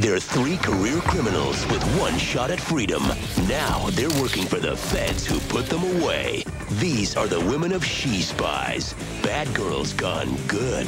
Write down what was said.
They're three career criminals with one shot at freedom. Now they're working for the feds who put them away. These are the women of She Spies. Bad girls gone good.